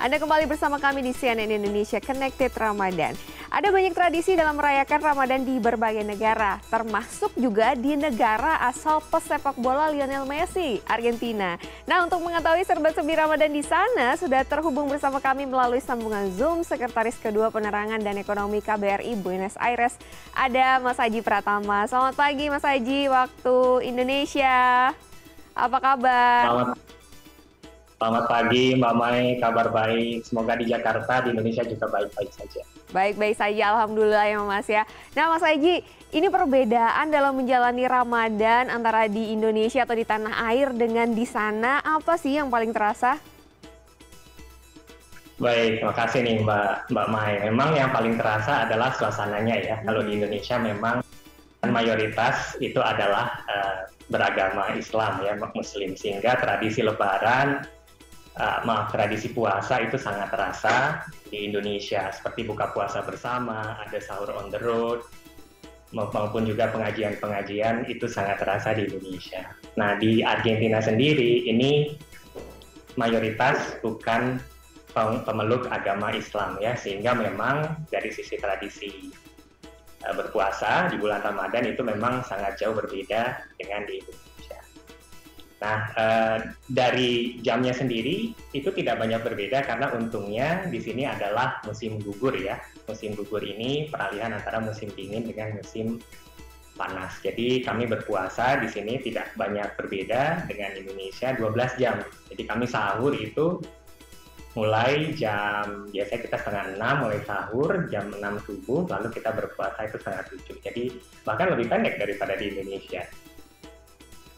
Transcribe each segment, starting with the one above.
Anda kembali bersama kami di CNN Indonesia Connected Ramadan. Ada banyak tradisi dalam merayakan Ramadan di berbagai negara, termasuk juga di negara asal pesepak bola Lionel Messi, Argentina. Nah, untuk mengetahui serba-serbi Ramadan di sana, sudah terhubung bersama kami melalui sambungan Zoom Sekretaris Kedua Penerangan dan Ekonomi KBRI Buenos Aires, ada Mas Haji Pratama. Selamat pagi Mas Haji, waktu Indonesia. Apa kabar? Selamat Selamat pagi Mbak Mai, kabar baik. Semoga di Jakarta, di Indonesia juga baik-baik saja. Baik-baik saja, Alhamdulillah ya Mas ya. Nah Mas Haji, ini perbedaan dalam menjalani Ramadan antara di Indonesia atau di tanah air dengan di sana, apa sih yang paling terasa? Baik, terima kasih nih Mbak Mbak Mai. Memang yang paling terasa adalah suasananya ya. Kalau di Indonesia memang mayoritas itu adalah uh, beragama Islam ya, Muslim. Sehingga tradisi Lebaran uh, maaf tradisi puasa itu sangat terasa di Indonesia seperti buka puasa bersama, ada sahur on the road maupun juga pengajian-pengajian itu sangat terasa di Indonesia. Nah di Argentina sendiri ini mayoritas bukan pemeluk agama Islam ya sehingga memang dari sisi tradisi uh, berpuasa di bulan Ramadan itu memang sangat jauh berbeda dengan di Indonesia. Nah, eh, dari jamnya sendiri itu tidak banyak berbeda karena untungnya di sini adalah musim gugur ya. Musim gugur ini peralihan antara musim dingin dengan musim panas. Jadi kami berpuasa di sini tidak banyak berbeda dengan Indonesia 12 jam. Jadi kami sahur itu mulai jam biasanya kita setengah enam mulai sahur jam 6 subuh lalu kita berpuasa itu setengah tujuh jadi bahkan lebih pendek daripada di Indonesia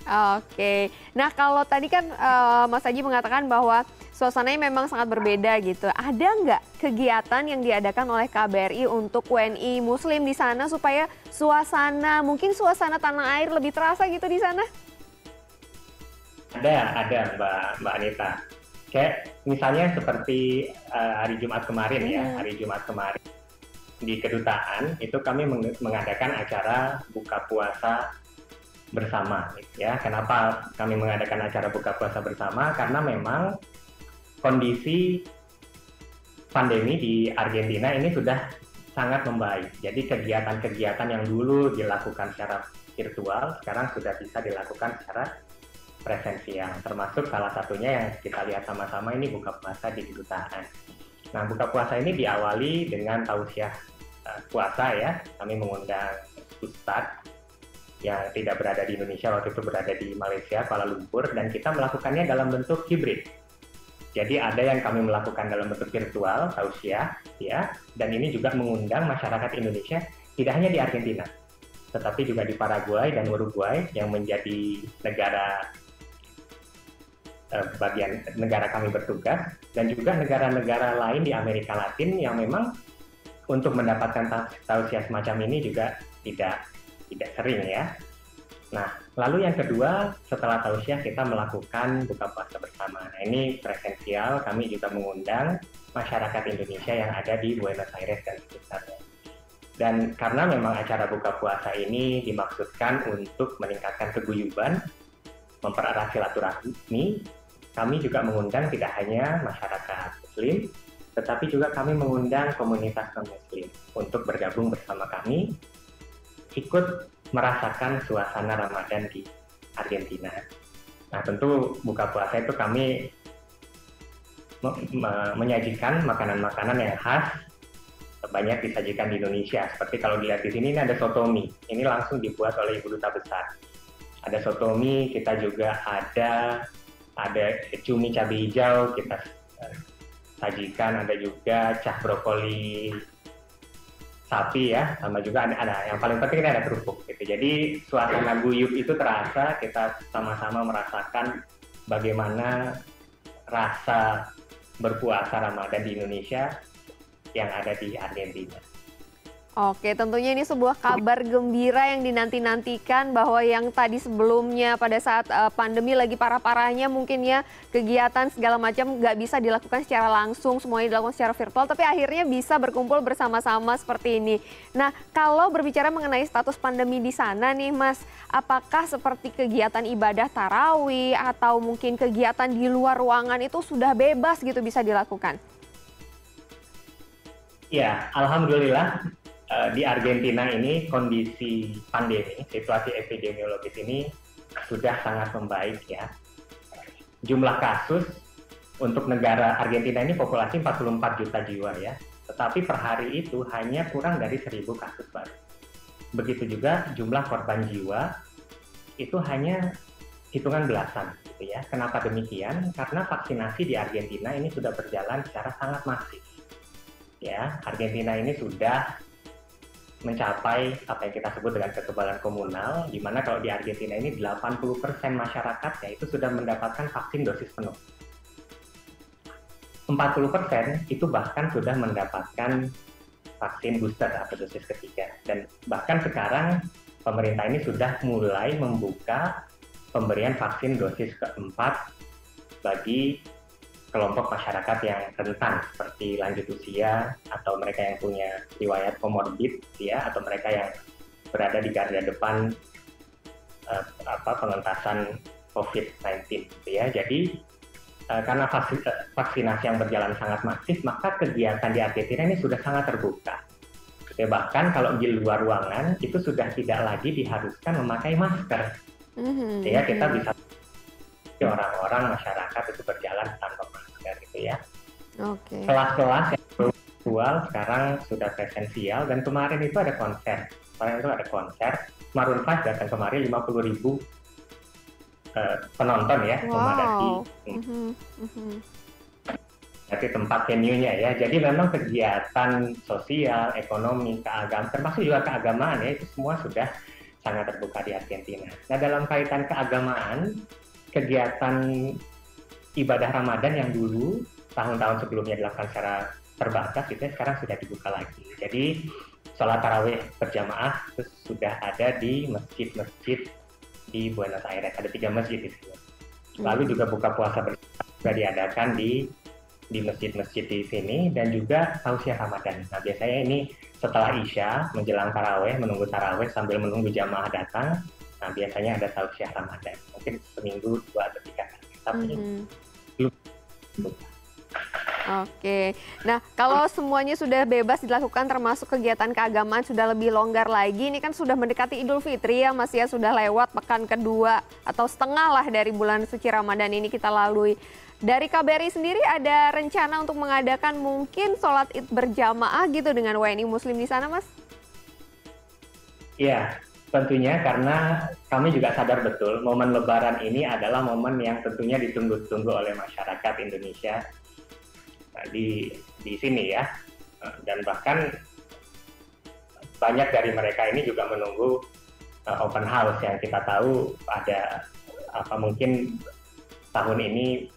Oke, nah kalau tadi kan uh, Mas Aji mengatakan bahwa suasananya memang sangat berbeda gitu. Ada nggak kegiatan yang diadakan oleh KBRI untuk WNI Muslim di sana supaya suasana, mungkin suasana tanah air lebih terasa gitu di sana? Ada, ada Mbak Mbak Anita. Kayak misalnya seperti uh, hari Jumat kemarin ya, hmm. hari Jumat kemarin di kedutaan itu kami mengadakan acara buka puasa bersama ya. Kenapa kami mengadakan acara buka puasa bersama? Karena memang kondisi pandemi di Argentina ini sudah sangat membaik. Jadi kegiatan-kegiatan yang dulu dilakukan secara virtual sekarang sudah bisa dilakukan secara presensial. Termasuk salah satunya yang kita lihat sama-sama ini buka puasa di kedutaan. Nah, buka puasa ini diawali dengan tausiah uh, puasa ya. Kami mengundang Ustadz yang tidak berada di Indonesia waktu itu berada di Malaysia, Kuala Lumpur, dan kita melakukannya dalam bentuk hibrid. Jadi ada yang kami melakukan dalam bentuk virtual, tausiah, ya, dan ini juga mengundang masyarakat Indonesia tidak hanya di Argentina, tetapi juga di Paraguay dan Uruguay yang menjadi negara eh, bagian negara kami bertugas, dan juga negara-negara lain di Amerika Latin yang memang untuk mendapatkan tausiah semacam ini juga tidak tidak sering ya. Nah, lalu yang kedua, setelah tausiah kita melakukan buka puasa bersama. Nah, ini presensial, kami juga mengundang masyarakat Indonesia yang ada di Buenos Aires dan sekitarnya. Dan karena memang acara buka puasa ini dimaksudkan untuk meningkatkan keguyuban, mempererat silaturahmi, kami juga mengundang tidak hanya masyarakat Muslim, tetapi juga kami mengundang komunitas non-Muslim untuk bergabung bersama kami ikut merasakan suasana Ramadan di Argentina. Nah, tentu buka puasa itu kami me me menyajikan makanan-makanan yang khas banyak disajikan di Indonesia. Seperti kalau dilihat di sini ini ada sotomi. Ini langsung dibuat oleh Ibu Duta Besar. Ada sotomi, kita juga ada ada cumi cabai hijau kita eh, sajikan, ada juga cah brokoli sapi ya sama juga ada, ada yang paling penting ini ada kerupuk gitu jadi suasana guyup itu terasa kita sama-sama merasakan bagaimana rasa berpuasa Ramadan di Indonesia yang ada di Argentina. Oke, tentunya ini sebuah kabar gembira yang dinanti-nantikan bahwa yang tadi sebelumnya pada saat uh, pandemi lagi parah-parahnya mungkin ya kegiatan segala macam nggak bisa dilakukan secara langsung, semuanya dilakukan secara virtual, tapi akhirnya bisa berkumpul bersama-sama seperti ini. Nah, kalau berbicara mengenai status pandemi di sana nih, Mas, apakah seperti kegiatan ibadah tarawih atau mungkin kegiatan di luar ruangan itu sudah bebas gitu bisa dilakukan? Ya, alhamdulillah Eh, di Argentina ini kondisi pandemi, situasi epidemiologis ini sudah sangat membaik ya. Jumlah kasus untuk negara Argentina ini populasi 44 juta jiwa ya. Tetapi per hari itu hanya kurang dari 1000 kasus baru. Begitu juga jumlah korban jiwa itu hanya hitungan belasan gitu ya. Kenapa demikian? Karena vaksinasi di Argentina ini sudah berjalan secara sangat masif. Ya, Argentina ini sudah mencapai apa yang kita sebut dengan kekebalan komunal, di mana kalau di Argentina ini 80% masyarakatnya itu sudah mendapatkan vaksin dosis penuh. 40% itu bahkan sudah mendapatkan vaksin booster atau dosis ketiga. Dan bahkan sekarang pemerintah ini sudah mulai membuka pemberian vaksin dosis keempat bagi kelompok masyarakat yang rentan seperti lanjut usia atau mereka yang punya riwayat komorbid ya atau mereka yang berada di garda depan uh, apa pengentasan COVID-19 gitu ya. Jadi uh, karena vaksinasi yang berjalan sangat masif, maka kegiatan di Argentina ini sudah sangat terbuka. Ya, bahkan kalau di luar ruangan itu sudah tidak lagi diharuskan memakai masker. Mm -hmm. Ya kita bisa orang-orang masyarakat itu berjalan tanpa masker ya. Oke. Okay. Kelas-kelas yang virtual sekarang sudah presensial dan kemarin itu ada konser. Kemarin itu ada konser. Maroon 5 datang kemarin 50 ribu uh, penonton ya wow. memadati. Mm -hmm. Mm -hmm. Jadi tempat venue-nya ya. Jadi memang kegiatan sosial, ekonomi, keagamaan, termasuk juga keagamaan ya itu semua sudah sangat terbuka di Argentina. Nah dalam kaitan keagamaan, kegiatan ibadah Ramadan yang dulu tahun-tahun sebelumnya dilakukan secara terbatas itu sekarang sudah dibuka lagi. Jadi sholat tarawih berjamaah itu sudah ada di masjid-masjid di Buenos Aires. Ada tiga masjid di sini. Lalu juga buka puasa bersama juga diadakan di di masjid-masjid di sini dan juga tausiah Ramadan. Nah biasanya ini setelah Isya menjelang taraweh menunggu taraweh sambil menunggu jamaah datang Nah, biasanya ada tausiah Ramadan. Mungkin seminggu dua atau tiga kali. Tapi mm -hmm. Oke, nah kalau semuanya sudah bebas dilakukan termasuk kegiatan keagamaan sudah lebih longgar lagi, ini kan sudah mendekati Idul Fitri ya Mas ya, sudah lewat pekan kedua atau setengah lah dari bulan suci Ramadan ini kita lalui. Dari KBRI sendiri ada rencana untuk mengadakan mungkin sholat id berjamaah gitu dengan WNI Muslim di sana Mas? Iya, Tentunya karena kami juga sadar betul momen Lebaran ini adalah momen yang tentunya ditunggu-tunggu oleh masyarakat Indonesia nah, di di sini ya. Dan bahkan banyak dari mereka ini juga menunggu uh, open house. Yang kita tahu ada apa mungkin tahun ini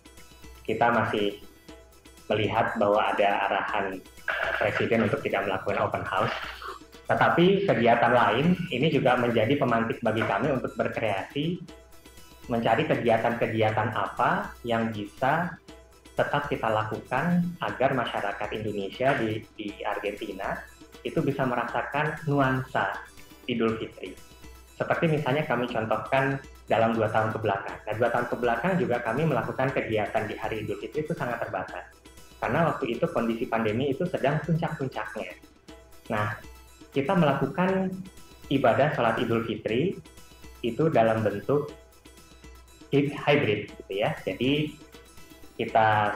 kita masih melihat bahwa ada arahan presiden untuk tidak melakukan open house tetapi kegiatan lain ini juga menjadi pemantik bagi kami untuk berkreasi, mencari kegiatan-kegiatan apa yang bisa tetap kita lakukan agar masyarakat Indonesia di, di Argentina itu bisa merasakan nuansa Idul Fitri. Seperti misalnya kami contohkan dalam dua tahun ke belakang. Nah, dua tahun ke belakang juga kami melakukan kegiatan di hari Idul Fitri itu sangat terbatas. Karena waktu itu kondisi pandemi itu sedang puncak-puncaknya. Nah, kita melakukan ibadah sholat Idul Fitri itu dalam bentuk hybrid gitu ya. Jadi kita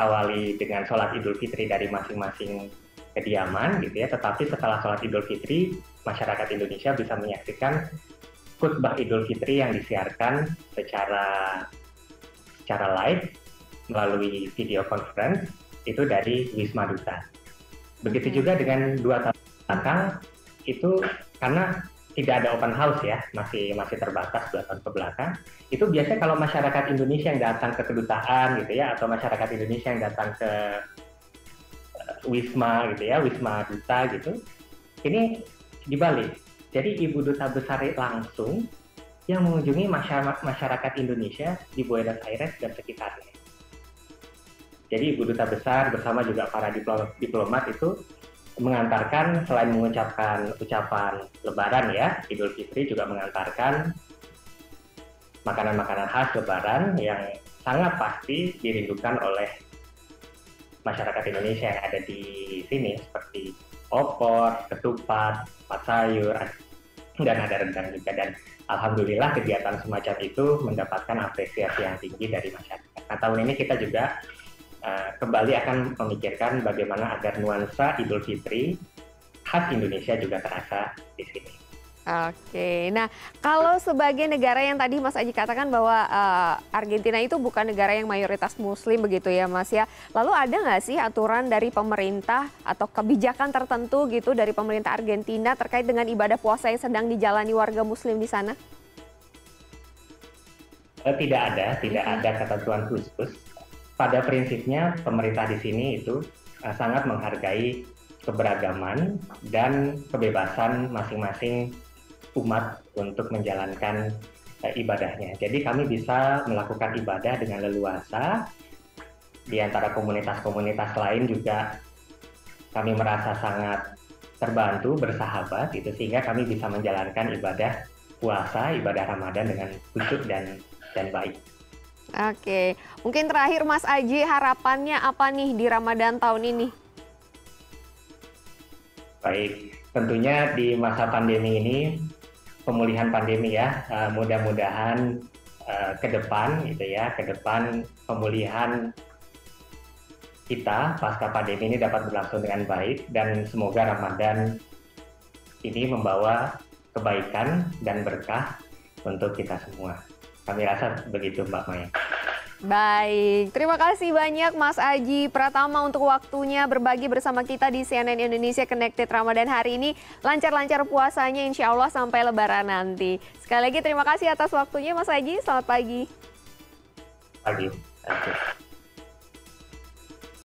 awali dengan sholat Idul Fitri dari masing-masing kediaman gitu ya. Tetapi setelah sholat Idul Fitri, masyarakat Indonesia bisa menyaksikan khutbah Idul Fitri yang disiarkan secara secara live melalui video conference itu dari Wisma Duta. Begitu juga dengan dua tahun belakang itu karena tidak ada open house ya, masih masih terbatas tahun ke belakang. Itu biasanya kalau masyarakat Indonesia yang datang ke kedutaan gitu ya, atau masyarakat Indonesia yang datang ke uh, Wisma gitu ya, Wisma Duta gitu, ini dibalik. Jadi ibu duta besar langsung yang mengunjungi masyarakat, Indonesia di Buenos Aires dan sekitarnya. Jadi ibu duta besar bersama juga para diplomat itu mengantarkan selain mengucapkan ucapan Lebaran ya Idul Fitri juga mengantarkan makanan-makanan khas Lebaran yang sangat pasti dirindukan oleh masyarakat Indonesia yang ada di sini seperti opor, ketupat, pat sayur, dan ada rendang juga dan alhamdulillah kegiatan semacam itu mendapatkan apresiasi yang tinggi dari masyarakat. Nah tahun ini kita juga uh, kembali akan memikirkan bagaimana agar nuansa Idul Fitri khas Indonesia juga terasa di sini. Oke, nah kalau sebagai negara yang tadi Mas Aji katakan bahwa uh, Argentina itu bukan negara yang mayoritas Muslim begitu ya Mas ya. Lalu ada nggak sih aturan dari pemerintah atau kebijakan tertentu gitu dari pemerintah Argentina terkait dengan ibadah puasa yang sedang dijalani warga Muslim di sana? Eh, tidak ada, tidak ada ketentuan khusus. Pada prinsipnya pemerintah di sini itu uh, sangat menghargai keberagaman dan kebebasan masing-masing umat untuk menjalankan uh, ibadahnya. Jadi kami bisa melakukan ibadah dengan leluasa. Di antara komunitas-komunitas lain juga kami merasa sangat terbantu bersahabat itu sehingga kami bisa menjalankan ibadah puasa, ibadah Ramadan dengan khusyuk dan dan baik. Oke, mungkin terakhir Mas Aji harapannya apa nih di Ramadan tahun ini? Baik, tentunya di masa pandemi ini pemulihan pandemi ya. Uh, mudah-mudahan uh, ke depan gitu ya, ke depan pemulihan kita pasca pandemi ini dapat berlangsung dengan baik dan semoga Ramadan ini membawa kebaikan dan berkah untuk kita semua. Kami rasa begitu Mbak Maya. Baik, terima kasih banyak Mas Aji Pratama untuk waktunya berbagi bersama kita di CNN Indonesia Connected Ramadan hari ini. Lancar-lancar puasanya insya Allah sampai lebaran nanti. Sekali lagi terima kasih atas waktunya Mas Aji, selamat pagi. Pagi. Terima kasih.